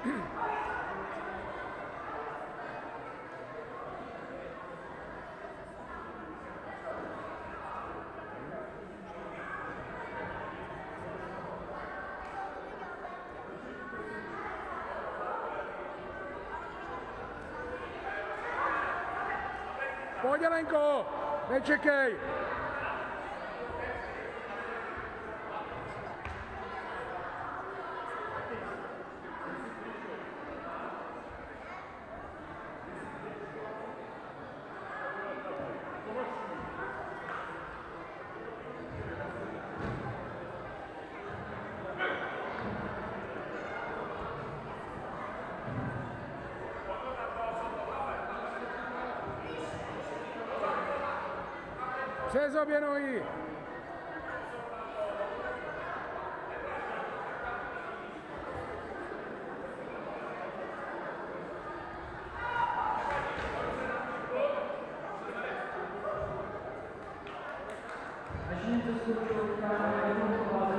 Pojď, Jelenko, nečekej. Přes obě nohy. Začněte s tou